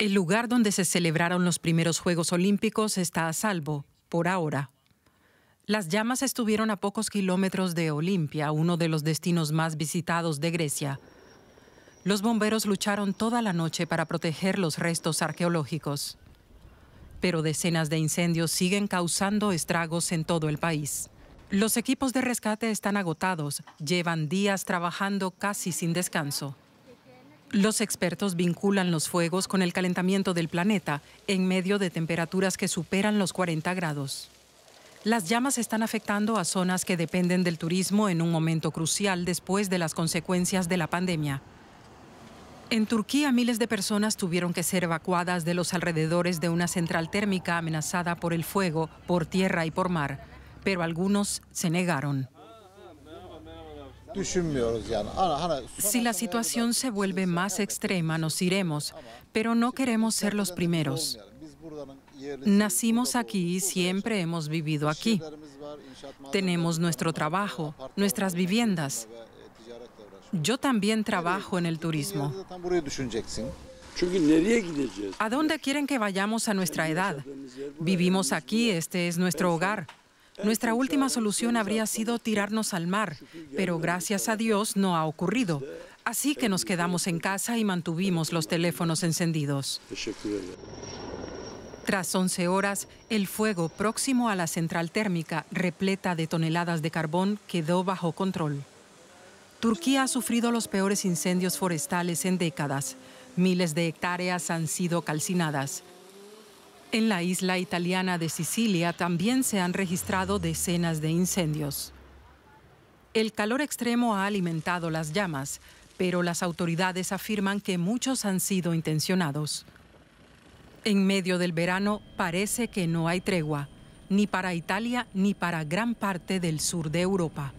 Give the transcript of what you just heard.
El lugar donde se celebraron los primeros Juegos Olímpicos está a salvo, por ahora. Las llamas estuvieron a pocos kilómetros de Olimpia, uno de los destinos más visitados de Grecia. Los bomberos lucharon toda la noche para proteger los restos arqueológicos. Pero decenas de incendios siguen causando estragos en todo el país. Los equipos de rescate están agotados, llevan días trabajando casi sin descanso. Los expertos vinculan los fuegos con el calentamiento del planeta en medio de temperaturas que superan los 40 grados. Las llamas están afectando a zonas que dependen del turismo en un momento crucial después de las consecuencias de la pandemia. En Turquía, miles de personas tuvieron que ser evacuadas de los alrededores de una central térmica amenazada por el fuego por tierra y por mar, pero algunos se negaron. Si la situación se vuelve más extrema, nos iremos, pero no queremos ser los primeros. Nacimos aquí y siempre hemos vivido aquí. Tenemos nuestro trabajo, nuestras viviendas. Yo también trabajo en el turismo. ¿A dónde quieren que vayamos a nuestra edad? Vivimos aquí, este es nuestro hogar. Nuestra última solución habría sido tirarnos al mar, pero gracias a Dios no ha ocurrido. Así que nos quedamos en casa y mantuvimos los teléfonos encendidos. Tras 11 horas, el fuego próximo a la central térmica, repleta de toneladas de carbón, quedó bajo control. Turquía ha sufrido los peores incendios forestales en décadas. Miles de hectáreas han sido calcinadas. En la isla italiana de Sicilia también se han registrado decenas de incendios. El calor extremo ha alimentado las llamas, pero las autoridades afirman que muchos han sido intencionados. En medio del verano parece que no hay tregua, ni para Italia ni para gran parte del sur de Europa.